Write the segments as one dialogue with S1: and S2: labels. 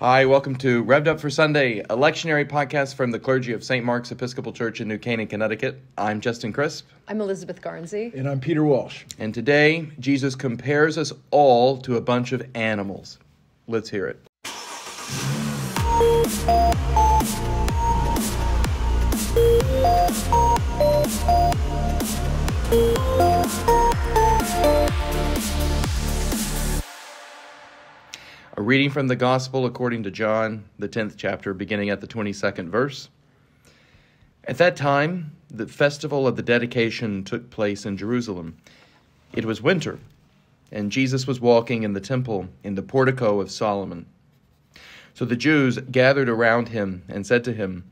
S1: Hi, welcome to Rev'd Up for Sunday, a lectionary podcast from the clergy of St. Mark's Episcopal Church in New Canaan, Connecticut. I'm Justin Crisp,
S2: I'm Elizabeth Garnsey.
S3: And I'm Peter Walsh.
S1: and today Jesus compares us all to a bunch of animals. Let's hear it. A reading from the Gospel according to John, the 10th chapter, beginning at the 22nd verse. At that time, the festival of the dedication took place in Jerusalem. It was winter, and Jesus was walking in the temple in the portico of Solomon. So the Jews gathered around him and said to him,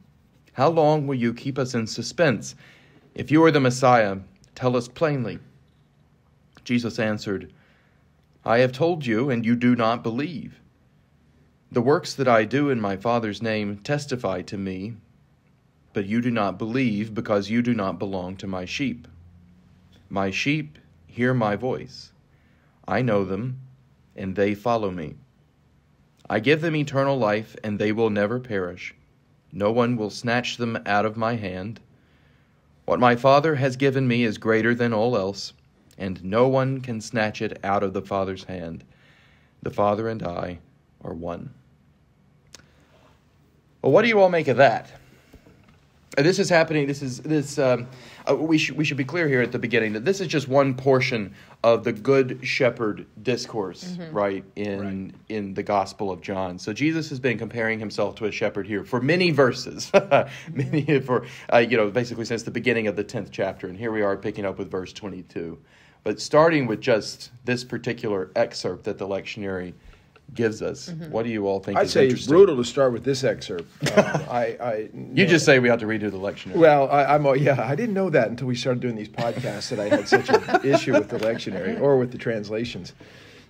S1: How long will you keep us in suspense? If you are the Messiah, tell us plainly. Jesus answered, I have told you, and you do not believe. The works that I do in my Father's name testify to me, but you do not believe because you do not belong to my sheep. My sheep hear my voice. I know them, and they follow me. I give them eternal life, and they will never perish. No one will snatch them out of my hand. What my Father has given me is greater than all else and no one can snatch it out of the Father's hand. The Father and I are one. Well, what do you all make of that? This is happening. This is this. Um, uh, we should we should be clear here at the beginning that this is just one portion of the Good Shepherd discourse, right in in the Gospel of John. So Jesus has been comparing himself to a shepherd here for many verses, many for uh, you know basically since the beginning of the tenth chapter, and here we are picking up with verse twenty two. But starting with just this particular excerpt that the lectionary gives us, what do you all think
S3: I'd
S1: is
S3: say
S1: interesting?
S3: brutal to start with this excerpt. Um, I, I,
S1: You just say we have to redo the lectionary.
S3: Well, I, I'm yeah. I didn't know that until we started doing these podcasts that I had such an issue with the lectionary or with the translations.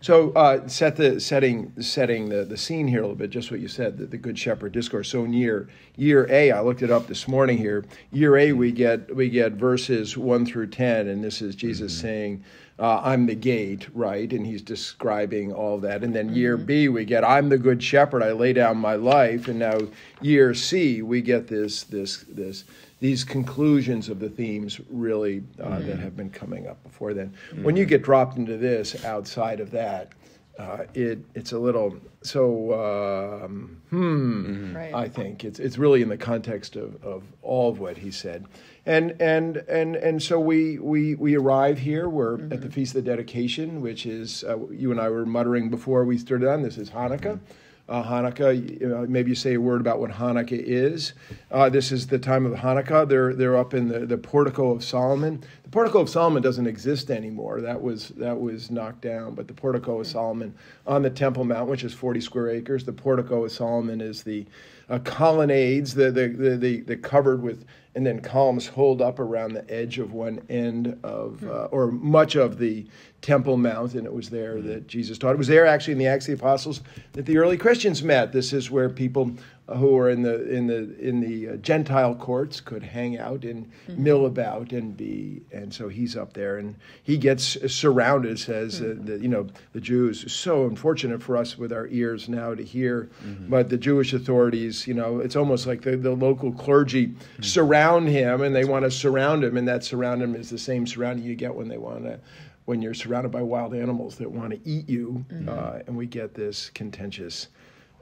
S3: So uh, set the setting setting the, the scene here a little bit. Just what you said, the, the Good Shepherd discourse. So in year year A, I looked it up this morning. Here, year A, we get we get verses one through ten, and this is Jesus saying. Uh, I'm the gate, right? And he's describing all that. And then year B, we get I'm the good shepherd. I lay down my life. And now year C, we get this this this these conclusions of the themes really uh, that have been coming up before then. When you get dropped into this outside of that, uh, it it's a little so um, hmm.
S2: Right.
S3: I think it's it's really in the context of, of all of what he said, and and and and so we we we arrive here. We're at the feast of the dedication, which is uh, you and I were muttering before we started on. This is Hanukkah. Uh, Hanukkah. You maybe you say a word about what Hanukkah is. Uh, this is the time of Hanukkah. They're they're up in the, the portico of Solomon. The portico of Solomon doesn't exist anymore. That was that was knocked down. But the portico of Solomon on the Temple Mount, which is 40 square acres. The portico of Solomon is the uh, colonnades, the the, the the the covered with and then columns hold up around the edge of one end of uh, or much of the Temple Mount, and it was there that Jesus taught. It was there actually in the Acts of the Apostles that the early Christians met. This is where people who were in the in the in the uh, Gentile courts could hang out and mill about and be. And so he's up there, and he gets surrounded. Says uh, that you know the Jews. So unfortunate for us with our ears now to hear, but the Jewish authorities, you know, it's almost like the, the local clergy surround him, and they want to surround him, and that surround him is the same surrounding you get when they want to when you're surrounded by wild animals that want to eat you, uh, and we get this contentious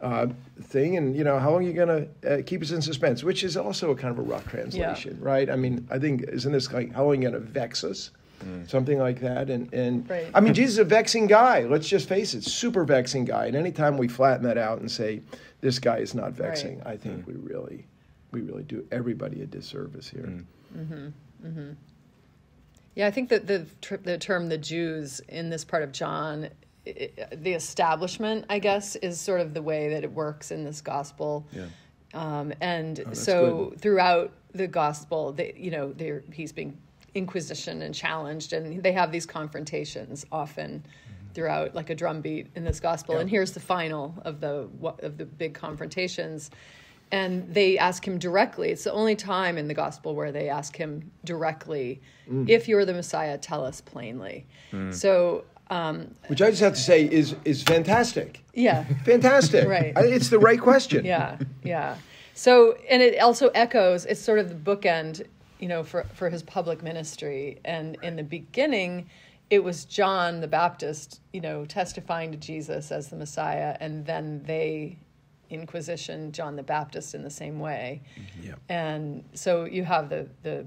S3: uh, thing. And you know, how long are you going to uh, keep us in suspense? Which is also a kind of a rough translation, right? I mean, I think isn't this like how long are you going to vex us? Mm. Something like that, and and
S2: Right.
S3: I mean, Jesus is a vexing guy. Let's just face it, super vexing guy. And anytime we flatten that out and say this guy is not vexing, I think mm. we really, we really do everybody a disservice here. Mm. Mm-hmm, mm-hmm.
S2: Yeah, I think that the the term the Jews in this part of John, the establishment, I guess, is sort of the way that it works in this gospel.
S1: Yeah.
S2: Um, and oh, so throughout the gospel, they, you know, they're, he's being inquisition and challenged, and they have these confrontations often mm-hmm. throughout, like a drumbeat in this gospel. And here's the final of the of the big confrontations. And they ask him directly. It's the only time in the gospel where they ask him directly, mm. "If you're the Messiah, tell us plainly." Mm. So Um,
S3: Which I just have to say is is fantastic.
S2: yeah,
S3: Fantastic.
S2: Right.
S3: It's the right question.
S2: yeah, yeah. So, and it also echoes. It's sort of the bookend, you know, for for his public ministry. And in the beginning, it was John the Baptist, you know, testifying to Jesus as the Messiah, and then they inquisition John the Baptist in the same way.
S3: Yeah.
S2: And so you have the the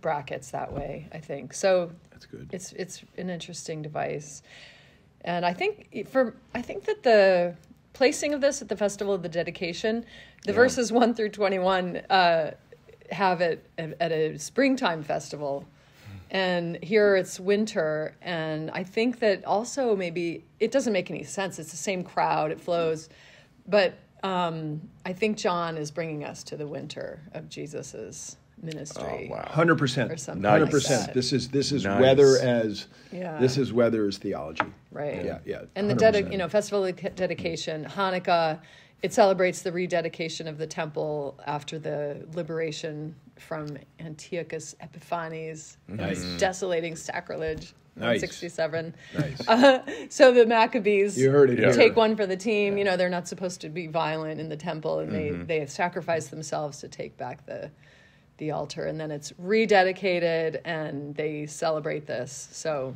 S2: brackets that way. I think so.
S3: That's good.
S2: It's it's an interesting device, and I think for I think that the placing of this at the festival of the dedication, the
S1: Yeah.
S2: verses one through twenty one uh, have it at, at a springtime festival, and here it's winter, and I think that also maybe it doesn't make any sense. It's the same crowd, it flows, but um, I think John is bringing us to the winter of Jesus's ministry.
S1: Oh, wow.
S3: Hundred percent.
S2: Or something
S1: Nice.
S3: Hundred
S2: like
S3: percent.
S2: that.
S3: This is this is
S1: Nice.
S3: weather as
S2: Yeah.
S3: this is weather as theology.
S2: Right.
S3: Yeah, yeah.
S2: And the
S3: 100%.
S2: dedi- you know festival of dedication, Hanukkah, it celebrates the rededication of the temple after the liberation from Antiochus Epiphanes,
S3: Nice.
S2: desolating sacrilege.
S3: Nice.
S2: 167.
S3: Nice.
S2: Uh, so the Maccabees
S3: You heard it
S1: Yeah.
S3: here.
S2: take one for the team. You know, they're not supposed to be violent in the temple, and they,
S3: Mm-hmm.
S2: they have sacrificed themselves to take back the the altar, and then it's rededicated, and they celebrate this. So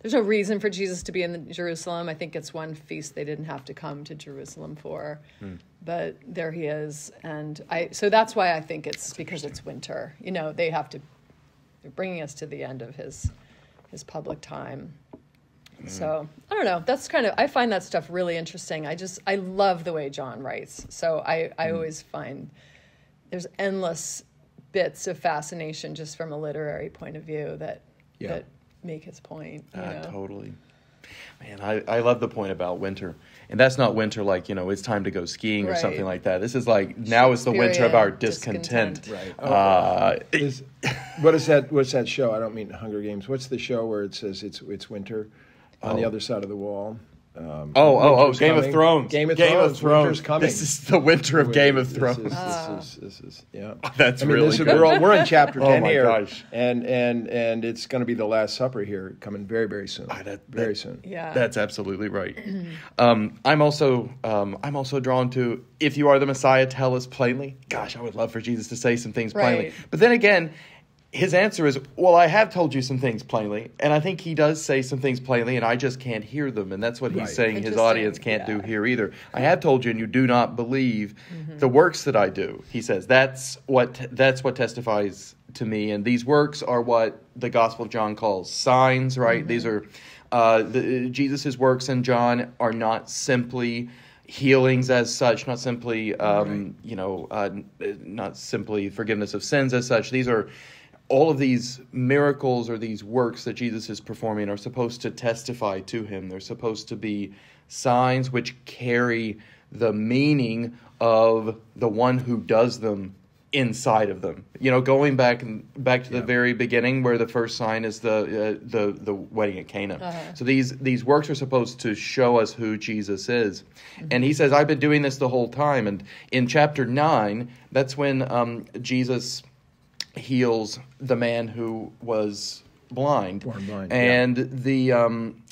S2: there's no reason for Jesus to be in Jerusalem. I think it's one feast they didn't have to come to Jerusalem for, hmm. but there he is, and I. So that's why I think it's because it's winter. You know, they have to. They're bringing us to the end of his his public time. Hmm. So I don't know. That's kind of I find that stuff really interesting. I just I love the way John writes. So I I hmm. always find there's endless bits of fascination just from a literary point of view that
S3: Yeah.
S2: that make his point. You know?
S1: totally. Man, I, I love the point about winter. And that's not winter like, you know, it's time to go skiing or something like that. This is like, now is the winter of our discontent.
S2: discontent.
S3: Right.
S1: Uh,
S3: Is, what is that? What's that show? I don't mean Hunger Games. What's the show where it says it's it's winter on the
S1: Oh.
S3: other side of the wall? Um,
S1: oh, oh, oh,
S3: winter's
S1: Game of. Thrones.
S3: Game of
S1: Game
S3: Thrones.
S1: of Thrones.
S3: Winter's coming.
S1: This is the winter of Game of
S3: This
S1: Thrones.
S3: is,
S2: Ah.
S3: this is, this is, yeah.
S1: That's
S3: I mean,
S1: really
S3: this is, we're, all- we're in chapter
S1: Oh
S3: ten
S1: my
S3: here,
S1: gosh.
S3: and and and it's going to be the Last Supper here, coming very very soon.
S1: Ah, that-
S3: very
S1: that-
S3: soon.
S2: Yeah.
S1: That's absolutely right. um, I'm also um, I'm also drawn to if you are the Messiah, tell us plainly. Gosh, I would love for Jesus to say some things plainly. But then again, his answer is, "Well, I have told you some things plainly, and I think he does say some things plainly, and I just can't hear them." And that's what he's
S3: Right.
S1: saying his audience can't do here either. I have told you, and you do not believe the works that I do. He says that's what that's what testifies to me, and these works are what the Gospel of John calls signs. Right? These are uh, the, Jesus' works in John are not simply healings as such, not simply um, you know, uh, not simply forgiveness of sins as such. These are all of these miracles or these works that Jesus is performing are supposed to testify to him. They're supposed to be signs which carry the meaning of the one who does them inside of them. You know, going back back to the very beginning where the first sign is the uh, the the wedding at Cana.
S2: Uh-huh.
S1: So these these works are supposed to show us who Jesus is. And he says I've been doing this the whole time and in chapter 9 that's when um, Jesus heals the man who was blind.
S3: Born blind,
S1: And the um,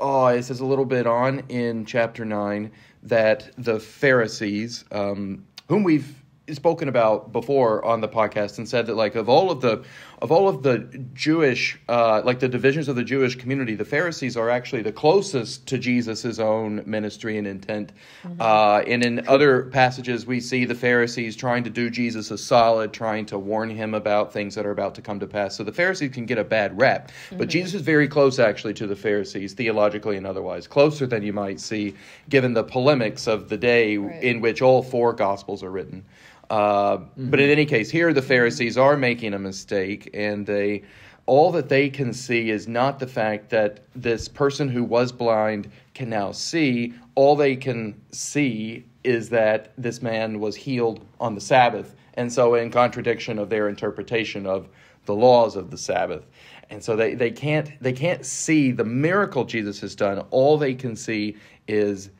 S1: oh, it says a little bit on in chapter nine that the Pharisees, um, whom we've spoken about before on the podcast, and said that like of all of the of all of the Jewish uh, like the divisions of the Jewish community, the Pharisees are actually the closest to Jesus' own ministry and intent. Uh, and in other passages, we see the Pharisees trying to do Jesus a solid, trying to warn him about things that are about to come to pass. So the Pharisees can get a bad rap, but Jesus is very close actually to the Pharisees, theologically and otherwise, closer than you might see given the polemics of the day
S2: Right.
S1: in which all four Gospels are written. Uh, But in any case, here the Pharisees are making a mistake, and they all that they can see is not the fact that this person who was blind can now see. All they can see is that this man was healed on the Sabbath, and so in contradiction of their interpretation of the laws of the Sabbath. And so they, they can't they can't see the miracle Jesus has done. All they can see is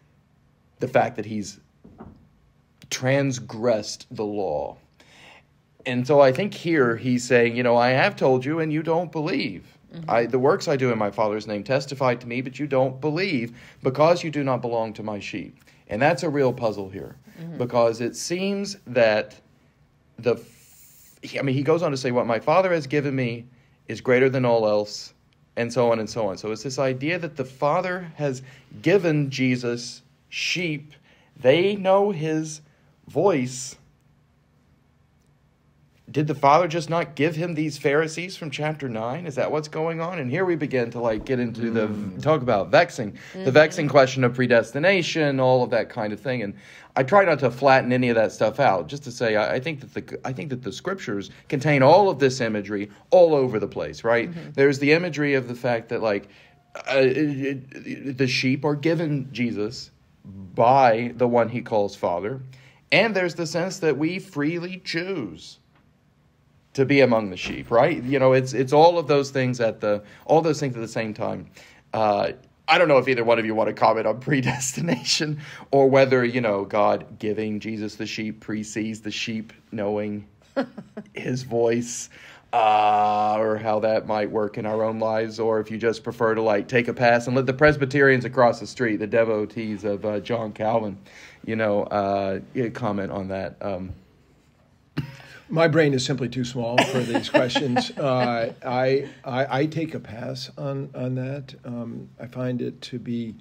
S1: the fact that he's transgressed the law. And so I think here he's saying, you know, I have told you and you don't believe. Mm-hmm. I, the works I do in my Father's name testify to me, but you don't believe because you do not belong to my sheep. And that's a real puzzle here mm-hmm. because it seems that the, I mean, he goes on to say, What my Father has given me is greater than all else, and so on and so on. So it's this idea that the Father has given Jesus sheep, they know his voice did the father just not give him these pharisees from chapter 9 is that what's going on and here we begin to like get into the mm. talk about vexing mm-hmm. the vexing question of predestination all of that kind of thing and i try not to flatten any of that stuff out just to say i, I think that the i think that the scriptures contain all of this imagery all over the place right mm-hmm. there's the imagery of the fact that like uh, it, it, the sheep are given jesus by the one he calls father and there's the sense that we freely choose to be among the sheep, right? You know, it's it's all of those things at the all those things at the same time. Uh, I don't know if either one of you want to comment on predestination or whether you know God giving Jesus the sheep precedes the sheep knowing His voice. Uh, or how that might work in our own lives, or if you just prefer to like take a pass and let the Presbyterians across the street, the devotees of uh, John Calvin, you know, uh, comment on that. Um,
S3: my brain is simply too small for these questions. Uh, I, I, I take a pass on on that. Um, I find it to be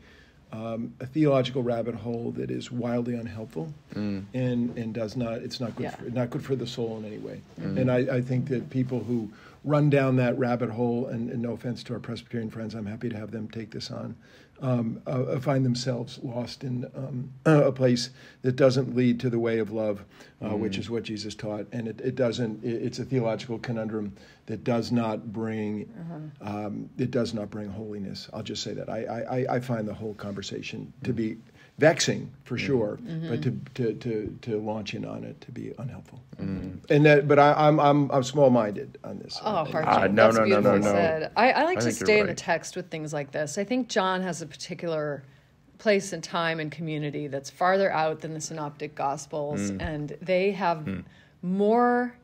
S3: um, a theological rabbit hole that is wildly unhelpful mm. and and does not it's not good yeah. for, not good for the soul in any way. Mm. And I, I think that people who run down that rabbit hole, and, and no offense to our Presbyterian friends, I'm happy to have them take this on um, uh, uh, find themselves lost in um, a place that doesn't lead to the way of love, uh, mm. which is what Jesus taught, and it, it doesn't. It, it's a theological conundrum that does not bring. Uh-huh. Um, it does not bring holiness. I'll just say that. I, I, I find the whole conversation to be vexing for mm-hmm. sure, mm-hmm. but to, to, to, to launch in on it to be unhelpful. Mm-hmm. And that, but I, am I'm I'm small minded on this.
S2: Oh, hard uh, no, That's no, no, no, no, said. I, I like I to stay right. in the text with things like this. I think John has a particular place and time and community that's farther out than the synoptic gospels mm. and they have mm. more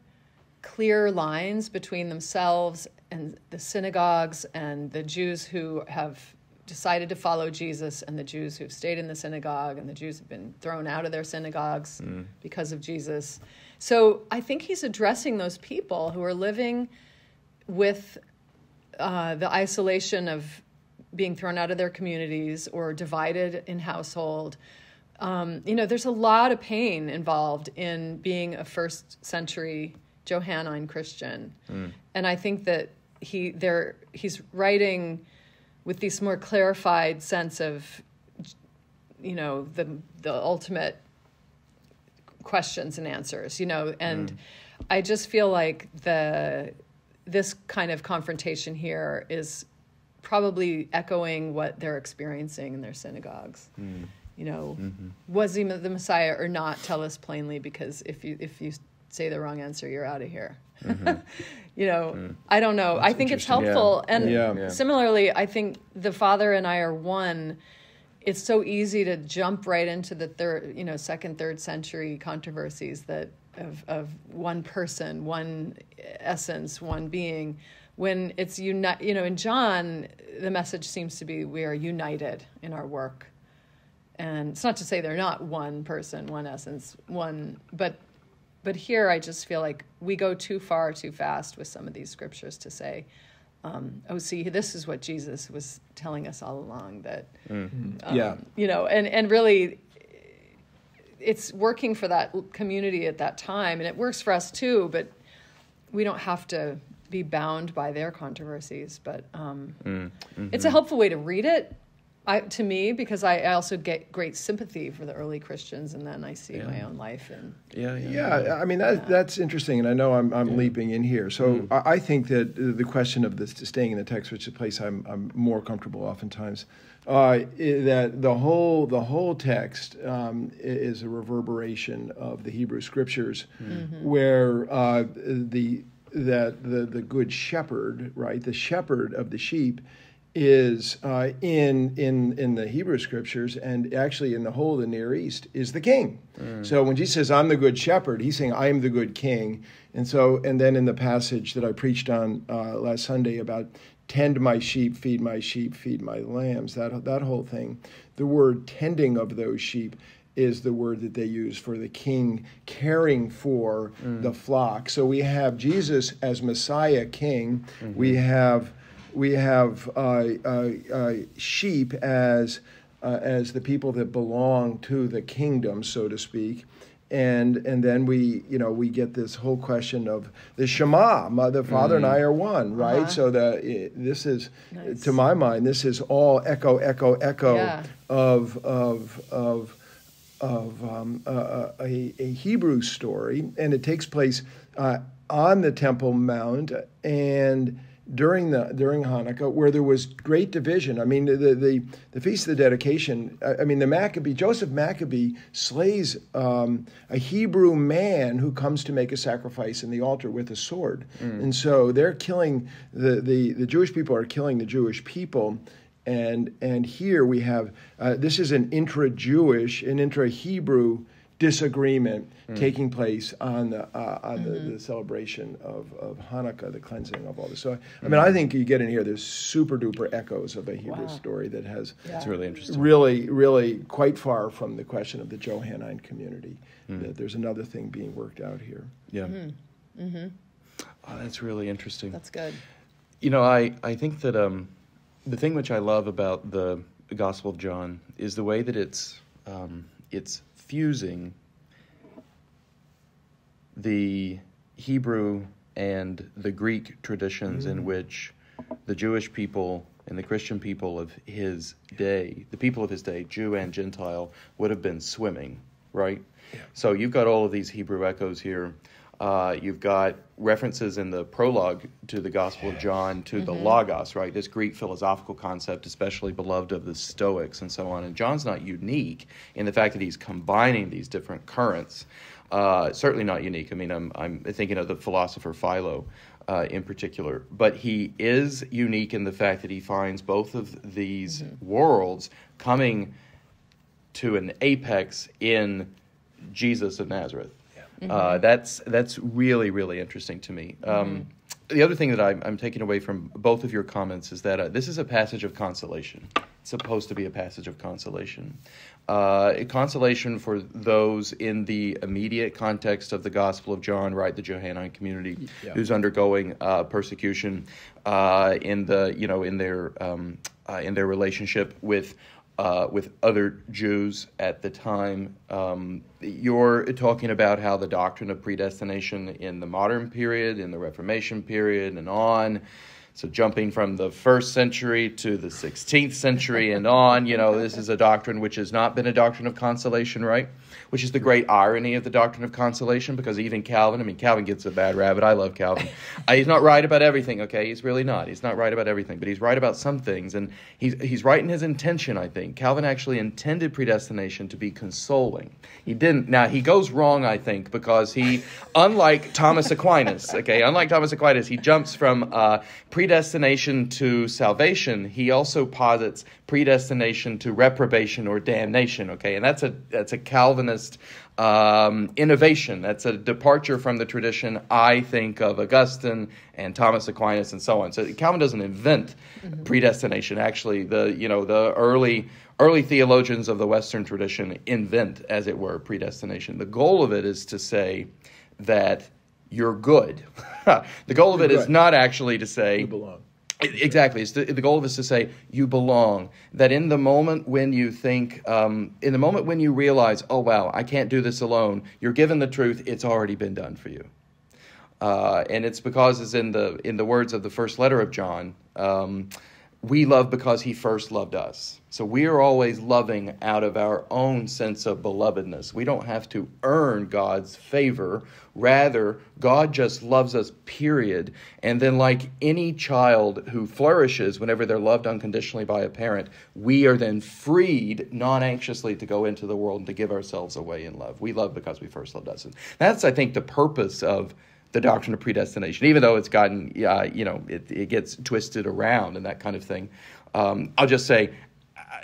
S2: clear lines between themselves and the synagogues and the Jews who have decided to follow Jesus and the Jews who've stayed in the synagogue and the Jews have been thrown out of their synagogues mm. because of Jesus. So I think he's addressing those people who are living with uh, the isolation of being thrown out of their communities or divided in household. Um, you know, there's a lot of pain involved in being a first century Johannine Christian, mm. and I think that he there he's writing with this more clarified sense of you know the the ultimate questions and answers you know and mm. i just feel like the this kind of confrontation here is probably echoing what they're experiencing in their synagogues mm. you know mm-hmm. was he the messiah or not tell us plainly because if you if you say the wrong answer you're out of here mm-hmm. you know mm. i don't know That's i think it's helpful yeah. and yeah. similarly i think the father and i are one it's so easy to jump right into the third you know second third century controversies that of, of one person one essence one being when it's unite you know in john the message seems to be we are united in our work and it's not to say they're not one person one essence one but but here I just feel like we go too far too fast with some of these scriptures to say, um, oh, see, this is what Jesus was telling us all along that,
S3: mm-hmm. um, yeah,
S2: you know, and and really, it's working for that community at that time, and it works for us too. But we don't have to be bound by their controversies. But um, mm-hmm. it's a helpful way to read it. I, to me, because I, I, also get great sympathy for the early Christians, and then I see yeah. my own life and
S3: yeah, yeah. yeah I mean that, yeah. that's interesting, and I know I'm, I'm leaping in here. So mm. I, I, think that the question of this staying in the text, which is a place I'm, I'm more comfortable oftentimes, uh, that the whole the whole text um, is a reverberation of the Hebrew Scriptures, mm-hmm. where uh, the that the the good shepherd, right, the shepherd of the sheep is uh, in in in the Hebrew scriptures and actually in the whole of the Near East is the king. Mm. So when Jesus says, "I'm the good shepherd," he's saying, "I am the good king." And so, and then in the passage that I preached on uh, last Sunday about tend my sheep, feed my sheep, feed my lambs. That that whole thing. The word tending of those sheep is the word that they use for the king caring for mm. the flock. So we have Jesus as Messiah King. Mm-hmm. We have we have uh, uh, uh, sheep as uh, as the people that belong to the kingdom, so to speak. And, and then we you know we get this whole question of the Shema, the Father mm-hmm. and I are one, right? Uh-huh. So the this is nice. to my mind this is all echo, echo, echo yeah. of of of of um, uh, a, a, Hebrew story, and it takes place uh, on the Temple Mount and during the during Hanukkah, where there was great division. I mean, the the, the feast of the dedication. I mean, the Maccabee Joseph Maccabee slays um, a Hebrew man who comes to make a sacrifice in the altar with a sword, mm. and so they're killing the, the the Jewish people are killing the Jewish people and and here we have uh, this is an intra-Jewish, an intra-Hebrew disagreement mm. taking place on the uh, on mm-hmm. the, the, celebration of, of Hanukkah, the cleansing of all this. So I mm-hmm. mean, I think you get in here. There's super duper echoes of a Hebrew wow. story that has
S1: yeah. it's really interesting.
S3: Really, really quite far from the question of the Johannine community. Mm. That there's another thing being worked out here.
S1: Yeah. Mm-hmm. mm-hmm. Oh, that's really interesting.
S2: That's good.
S1: You know, I I think that um the thing which I love about the Gospel of John is the way that it's um, it's fusing the Hebrew and the Greek traditions in mm. which the Jewish people and the Christian people of his day, the people of his day, Jew and Gentile, would have been swimming, right? Yeah. So you've got all of these Hebrew echoes here. Uh, you've got references in the prologue to the Gospel of John to mm-hmm. the Logos, right? This Greek philosophical concept, especially beloved of the Stoics and so on. And John's not unique in the fact that he's combining these different currents. Uh, certainly not unique. I mean, I'm, I'm thinking of the philosopher Philo. Uh, in particular, but he is unique in the fact that he finds both of these mm-hmm. worlds coming to an apex in Jesus of Nazareth. Mm-hmm. Uh, that's that's really really interesting to me. Um, mm-hmm. The other thing that I'm, I'm, taking away from both of your comments is that uh, this is a passage of consolation. It's supposed to be a passage of consolation. Uh, consolation for those in the immediate context of the Gospel of John, right? The Johannine community yeah. who's undergoing uh, persecution uh, in the you know in their um, uh, in their relationship with uh, with other Jews at the time. Um, you're talking about how the doctrine of predestination in the modern period, in the Reformation period, and on. So, jumping from the first century to the 16th century and on, you know, this is a doctrine which has not been a doctrine of consolation, right? which is the great irony of the doctrine of consolation because even Calvin, I mean, Calvin gets a bad rabbit. I love Calvin. he's not right about everything, okay? He's really not. He's not right about everything, but he's right about some things. And he's, he's right in his intention, I think. Calvin actually intended predestination to be consoling. He didn't. Now, he goes wrong, I think, because he, unlike Thomas Aquinas, okay, unlike Thomas Aquinas, he jumps from uh, predestination to salvation. He also posits predestination to reprobation or damnation, okay? And that's a, that's a Calvinist um, innovation. That's a departure from the tradition, I think, of Augustine and Thomas Aquinas and so on. So Calvin doesn't invent mm-hmm. predestination. Actually, the you know the early early theologians of the Western tradition invent, as it were, predestination. The goal of it is to say that you're good. the goal of it is not actually to say
S3: you belong.
S1: Exactly. The, the, goal of it is to say you belong. That in the moment when you think, um, in the moment when you realize, oh wow, I can't do this alone, you're given the truth. It's already been done for you. Uh, and it's because it's in the in the words of the first letter of John. Um, we love because he first loved us. So we are always loving out of our own sense of belovedness. We don't have to earn God's favor. Rather, God just loves us, period. And then, like any child who flourishes whenever they're loved unconditionally by a parent, we are then freed non anxiously to go into the world and to give ourselves away in love. We love because we first loved us. And that's, I think, the purpose of the doctrine of predestination, even though it's gotten, uh, you know, it, it gets twisted around and that kind of thing. Um, I'll just say,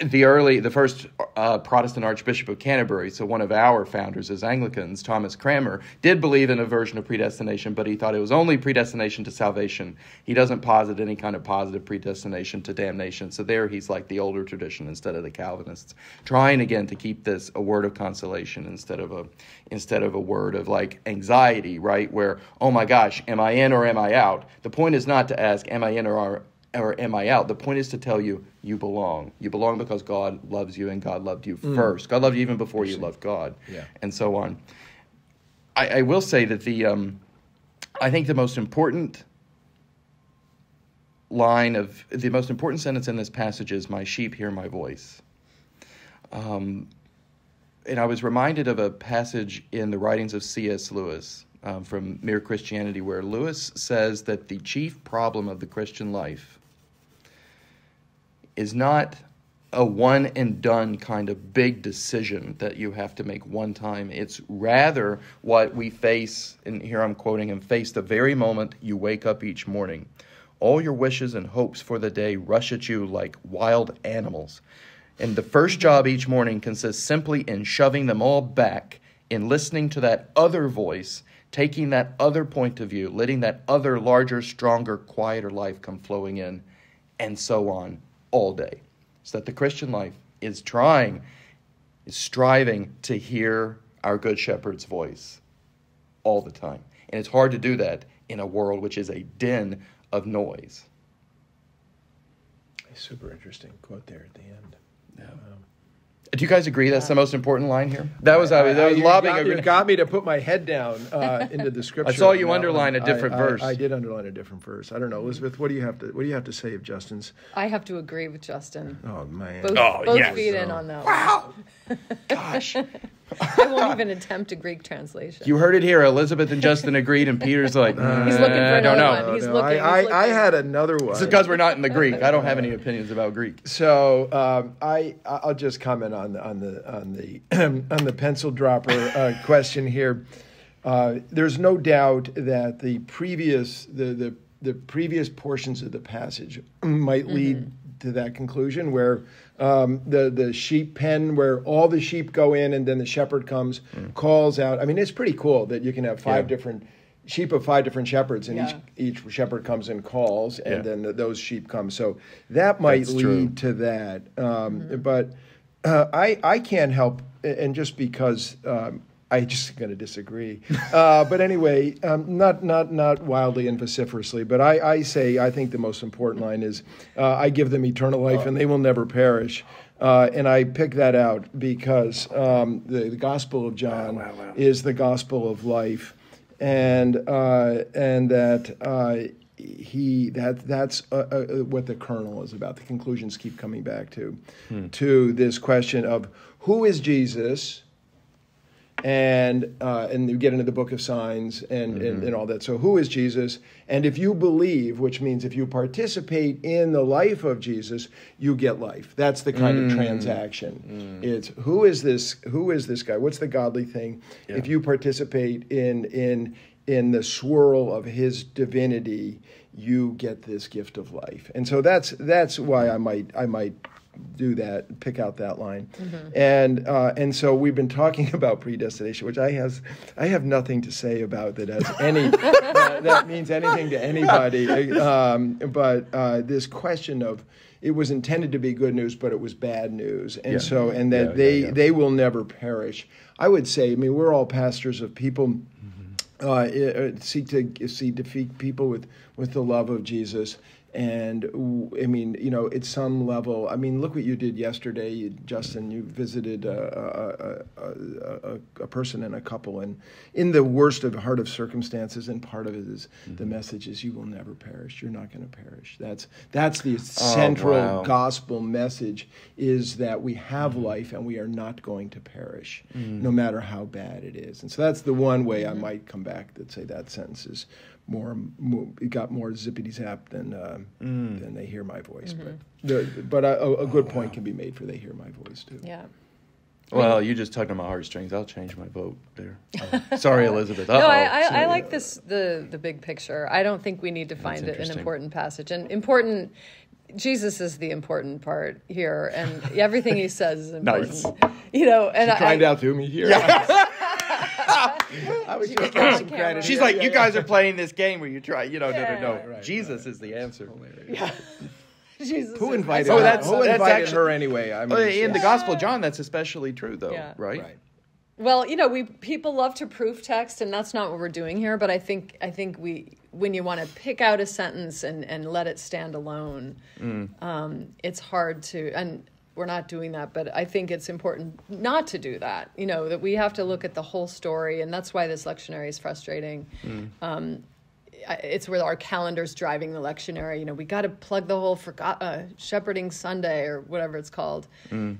S1: the early, the first uh, Protestant Archbishop of Canterbury, so one of our founders as Anglicans, Thomas Cranmer, did believe in a version of predestination, but he thought it was only predestination to salvation. He doesn't posit any kind of positive predestination to damnation. So there he's like the older tradition instead of the Calvinists, trying again to keep this a word of consolation instead of a instead of a word of like anxiety, right? Where, oh my gosh, am I in or am I out? The point is not to ask, am I in or or am I out? The point is to tell you you belong. You belong because God loves you and God loved you mm. first. God loved you even before you loved God,
S3: yeah.
S1: and so on. I, I will say that the um, I think the most important line of the most important sentence in this passage is "My sheep hear my voice." Um, and I was reminded of a passage in the writings of C.S. Lewis um, from Mere Christianity, where Lewis says that the chief problem of the Christian life is not a one and done kind of big decision that you have to make one time. It's rather what we face, and here I'm quoting him face the very moment you wake up each morning. All your wishes and hopes for the day rush at you like wild animals. And the first job each morning consists simply in shoving them all back, in listening to that other voice, taking that other point of view, letting that other larger, stronger, quieter life come flowing in, and so on all day. So that the Christian life is trying, is striving to hear our Good Shepherd's voice all the time. And it's hard to do that in a world which is a den of noise.
S3: A Super interesting quote there at the end.
S1: Yeah. Um, do you guys agree that's the most important line here? That was I, I, that was lobbying.
S3: Got, you got me to put my head down uh, into the scripture.
S1: I saw you underline a different
S3: I,
S1: verse.
S3: I, did underline a different verse. I don't know, Elizabeth. What do you have to What do you have to say of Justin's?
S2: I have to agree with Justin.
S3: Oh man,
S2: both,
S1: oh,
S2: both
S1: yes.
S2: feet in on that.
S1: Wow, gosh.
S2: I won't even attempt a Greek translation.
S1: You heard it here. Elizabeth and Justin agreed, and Peter's like, uh,
S2: he's looking for
S1: I don't know.
S2: one. He's
S3: no,
S2: looking.
S3: I,
S2: he's looking.
S3: I, had another one.
S1: It's because we're not in the Greek. I don't have any opinions about Greek.
S3: So um, I I'll just comment on the on the on the on the pencil dropper uh, question here. Uh, there's no doubt that the previous the the the previous portions of the passage might lead mm-hmm. To that conclusion where um, the the sheep pen where all the sheep go in and then the shepherd comes mm. calls out. I mean, it's pretty cool that you can have five yeah. different sheep of five different shepherds, and yeah. each each shepherd comes and calls, and yeah. then the, those sheep come. So that might That's lead true. to that. Um, mm-hmm. But uh, I I can't help, and just because um, I just going to disagree. Uh, but anyway, um, not not not wildly and vociferously, but I, I say I think the most important line is, uh, "I give them eternal life, and they will never perish." Uh, and I pick that out because um, the, the, Gospel of John wow, wow, wow. is the gospel of life, and uh, and that uh, he that that's uh, uh, what the kernel is about. The conclusions keep coming back to hmm. to this question of who is Jesus and uh, and you get into the book of signs and, mm-hmm. and, and all that. So who is Jesus? And if you believe, which means if you participate in the life of Jesus, you get life. That's the kind mm. of transaction. Mm. It's who is this? Who is this guy? What's the godly thing? Yeah. If you participate in in in the swirl of his divinity, you get this gift of life. And so that's that's why I might I might do that, pick out that line, mm-hmm. and uh, and so we've been talking about predestination, which I has I have nothing to say about that has any that, that, means anything to anybody. Um, but uh, this question of it was intended to be good news, but it was bad news, and yeah. so and that yeah, they yeah, they will never perish. I would say, I mean, we're all pastors of people. Mm-hmm. Uh, uh seek to see defeat people with with the love of Jesus and I mean, you know, at some level, I mean, look what you did yesterday, Justin. You visited a, a, a, a, person and a couple, and in the worst of heart of circumstances, and part of it is mm-hmm. the message is you will never perish. You're not going to perish. That's that's the oh, central wow. gospel message is that we have mm-hmm. life and we are not going to perish, mm-hmm. no matter how bad it is. And so that's the one way I mm-hmm. might come back that say that sentence is more, more it got more zippity zap than uh, mm. than they hear my voice. Mm-hmm. But the, but a, a good oh, point wow. can be made for they hear my voice too.
S2: Yeah.
S1: Well, you just tugged on my heartstrings. I'll change my vote there. Oh. Sorry, Elizabeth. Uh-oh.
S2: No, I, I, I, like this the the big picture. I don't think we need to find it an important passage and important Jesus is the important part here, and everything he says is important.
S1: Nice.
S2: You know, and
S3: She cried
S2: I,
S3: out to me here. I was just give some credit.
S1: She's like, you guys are playing this game where you try, you know,
S2: Yeah,
S1: no, no, no.
S3: right,
S1: Jesus is the answer.
S2: Jesus
S3: Who
S2: is-
S3: invited
S1: Oh, that's-
S3: Who
S1: that's
S3: invited
S1: actually-
S3: her anyway? I mean,
S1: Well, in the. Gospel of John, that's especially true, though,
S2: Yeah.
S1: right?
S3: Right.
S2: Well, you know, we people love to proof text, and that's not what we're doing here. But I think I think we when you want to pick out a sentence and and let it stand alone, um, it's hard to and. We're not doing that, but I think it's important not to do that. You know that we have to look at the whole story, and that's why this lectionary is frustrating. Um, it's where our calendar's driving the lectionary. You know, we got to plug the whole forgot uh, Shepherding Sunday or whatever it's called,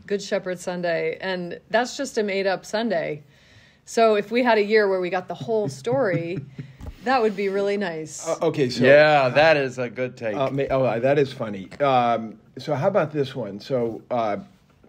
S2: Good Shepherd Sunday, and that's just a made up Sunday. So if we had a year where we got the whole story, that would be really nice.
S3: Uh, okay, so
S1: Yeah, that is a good take.
S3: Uh, ma- oh, that is funny. Um, so how about this one? So uh,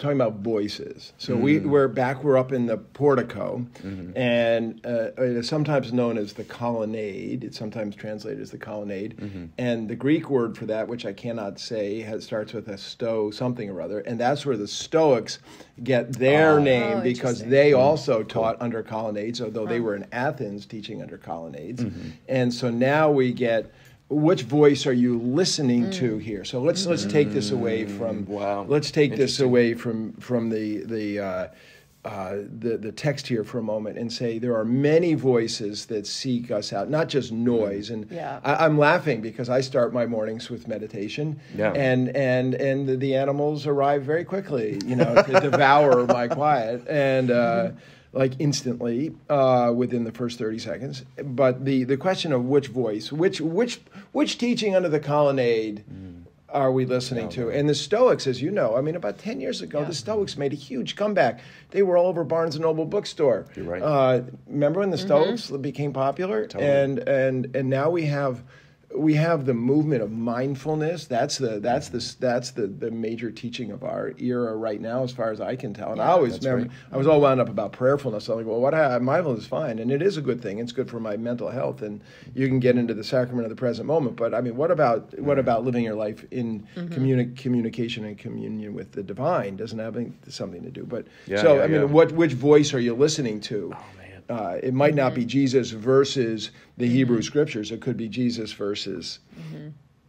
S3: talking about voices. So we mm-hmm. we're back. We're up in the portico, mm-hmm. and uh, it is sometimes known as the colonnade. It's sometimes translated as the colonnade, mm-hmm. and the Greek word for that, which I cannot say, has, starts with a sto something or other, and that's where the Stoics get their oh, name
S2: Oh,
S3: because they also taught under colonnades, although they were in Athens teaching under colonnades, and so now we get which voice are you listening to here? So let's let's take this away from
S1: Wow.
S3: Let's take this away from from the the. Uh, uh, the the text here for a moment and say there are many voices that seek us out, not just noise. And
S2: Yeah.
S3: I, I'm laughing because I start my mornings with meditation,
S1: Yeah.
S3: and and and the, the animals arrive very quickly, you know, to devour my quiet and. Uh, like instantly uh, within the first 30 seconds. But the, the question of which voice which which which teaching under the colonnade are we listening to? And the stoics as you know i mean about 10 years ago
S2: Yeah.
S3: the stoics made a huge comeback. They were all over barnes and noble bookstore.
S1: You're right.
S3: uh, remember when the stoics became popular? Totally. and and and now we have we have the movement of mindfulness. That's the that's the that's the, the major teaching of our era right now, as far as I can tell. And I always remember
S1: right.
S3: I was all wound up about prayerfulness. I'm like, well, what I, mindfulness is fine, and it is a good thing. It's good for my mental health, and you can get into the sacrament of the present moment. But I mean, what about what about living your life in mm-hmm. communi- communication and communion with the divine? Doesn't have something to do. But
S1: Yeah,
S3: so
S1: yeah,
S3: I mean,
S1: yeah.
S3: what which voice are you listening to?
S1: Oh, man.
S3: Uh, it might not be Jesus versus the Hebrew Scriptures. It could be Jesus versus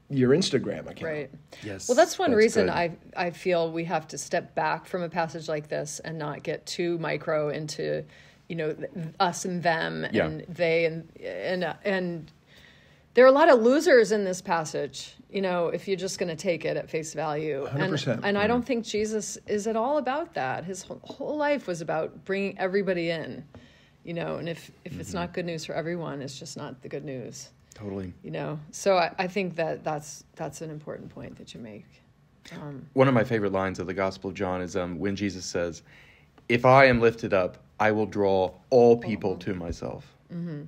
S3: your Instagram account.
S2: Right.
S1: Yes,
S2: Well, that's one
S1: that's
S2: reason
S1: good.
S2: I I feel we have to step back from a passage like this and not get too micro into, you know, th- us and them
S1: Yeah.
S2: and they and and uh, and there are a lot of losers in this passage. You know, if you're just going to take it at face value, and
S3: 100%.
S2: and I don't think Jesus is at all about that. His whole, whole life was about bringing everybody in. You know, and if if it's not mm-hmm. good news for everyone, it's just not the good news.
S1: Totally.
S2: you know so I, I think that that's that's an important point that you make.
S1: Um, One of my favorite lines of the Gospel of John is um, when Jesus says, If I am lifted up, I will draw all people to myself. Mm-hmm.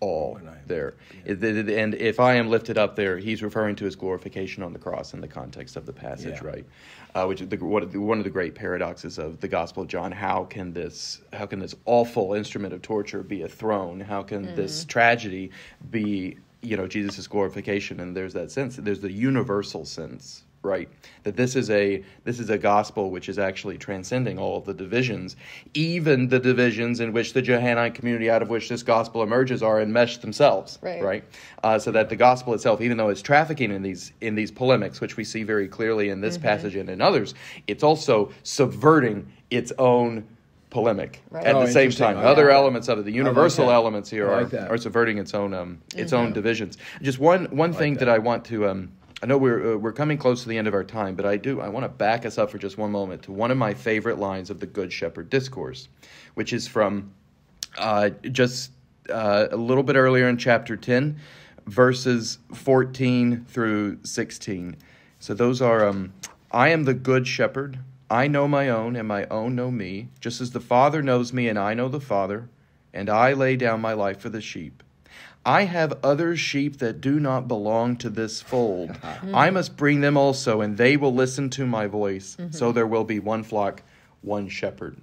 S1: All there. It- it- And if I am lifted up there, he's referring to his glorification on the cross in the context of the passage,
S3: Yeah.
S1: right? Uh, which is the, what, one of the great paradoxes of the Gospel of John. How can this, how can this awful instrument of torture be a throne? How can this tragedy be, you know, Jesus' glorification? And there's that sense. There's the universal sense right that this is a this is a gospel which is actually transcending all of the divisions even the divisions in which the johannine community out of which this gospel emerges are enmeshed themselves
S2: Right.
S1: right uh, so that the gospel itself even though it's trafficking in these in these polemics which we see very clearly in this passage and in others it's also subverting its own polemic
S2: Right.
S1: at
S3: Oh,
S1: the same
S3: interesting.
S1: time
S3: I
S1: other
S3: like
S1: elements of it the universal
S3: that.
S1: elements here
S3: I
S1: are,
S3: that.
S1: are subverting its own um, its own divisions just one one thing that.
S3: that.
S1: I want to um, I know we're uh, we're coming close to the end of our time, but I do I want to back us up for just one moment to one of my favorite lines of the Good Shepherd discourse, which is from uh, just uh, a little bit earlier in chapter ten, verses fourteen through sixteen. So those are um, I am the good shepherd. I know my own, and my own know me, just as the Father knows me, and I know the Father, and I lay down my life for the sheep. I have other sheep that do not belong to this fold. I must bring them also, and they will listen to my voice. So there will be one flock, one shepherd.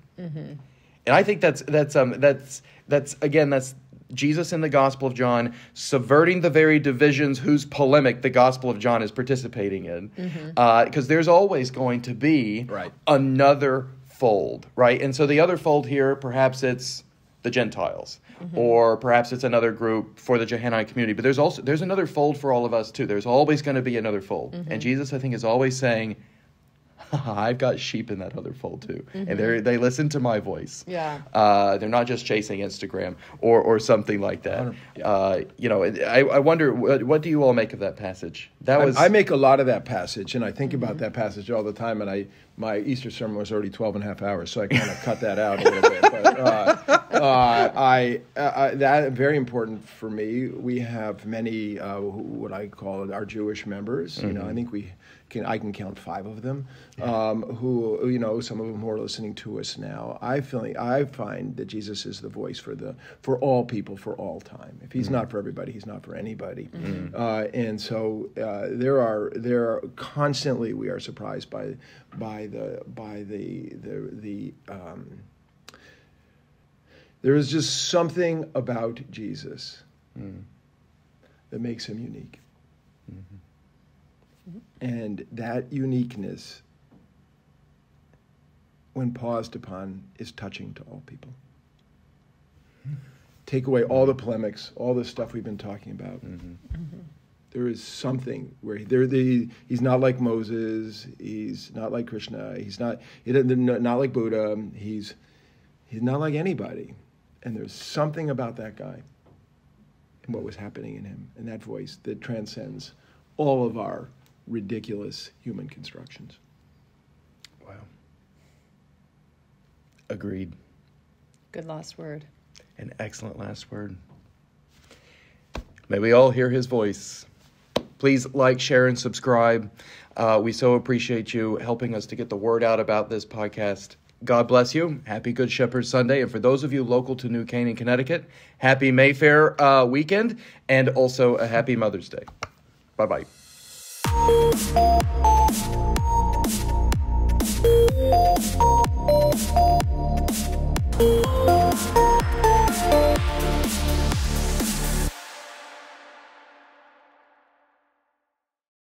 S1: And I think that's that's um that's that's again that's Jesus in the Gospel of John subverting the very divisions whose polemic the Gospel of John is participating in. Because mm-hmm. uh, there's always going to be
S3: right.
S1: another fold, right? And so the other fold here, perhaps it's the Gentiles, mm-hmm. or perhaps it's another group for the Johannine community. But there's also there's another fold for all of us too. There's always going to be another fold, mm-hmm. and Jesus, I think, is always saying I've got sheep in that other fold too, mm-hmm. and they they listen to my voice.
S2: Yeah,
S1: uh, they're not just chasing Instagram or or something like that. Uh, you know, I, I wonder what, what, do you all make of that passage? That
S3: was I, I make a lot of that passage, and I think mm-hmm. about that passage all the time. And I my Easter sermon was already 12 and a half hours, so I kind of cut that out a little bit. But uh, uh, I, uh, that very important for me. We have many uh, what I call our Jewish members. Mm-hmm. You know, I mm-hmm. think we can I can count five of them um, who you know some of them who are listening to us now. I feel I find that Jesus is the voice for the for all people for all time. If he's mm-hmm. not for everybody, he's not for anybody. Mm-hmm. Uh, and so uh, there are there are constantly we are surprised by by the by the the the. Um, there is just something about Jesus mm. that makes him unique. And that uniqueness, when paused upon, is touching to all people. Take away all the polemics, all the stuff we've been talking about. Mm-hmm. Mm-hmm. There is something where there, the, he's not like Moses. He's not like Krishna. He's not, he not like Buddha. He's, he's not like anybody. And there's something about that guy and what was happening in him and that voice that transcends all of our ridiculous human constructions.
S1: Wow. Agreed.
S2: Good last word.
S1: An excellent last word. May we all hear his voice. Please like, share, and subscribe. Uh, we so appreciate you helping us to get the word out about this podcast. God bless you. Happy Good Shepherd Sunday. And for those of you local to New Canaan, Connecticut, happy Mayfair uh, weekend and also a happy Mother's Day. Bye bye. Música